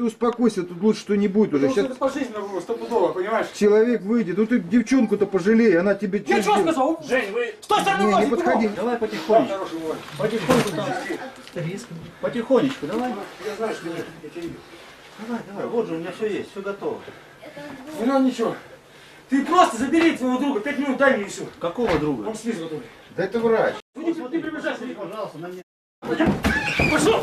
Ты успокойся, тут лучше что не будет уже. Ну, Сейчас это пожизненно было, стопудово, понимаешь? человек выйдет. Ну ты девчонку-то пожалей, она тебе... Я чё что сказал? Жень, вы С той стороны Не, не подходи. давай потихонечку. Потихоньку там. Потихонечку, давай. Я знаю, что я. Давай, давай. Вот же у меня все есть, все готово. Не надо ничего. Ты просто забери своего друга, пять минут дай мне и все. Какого друга? Он снизу готовый. Да это врач. Ну не, не приближайся, Пожалуйста, на мне. Пошел!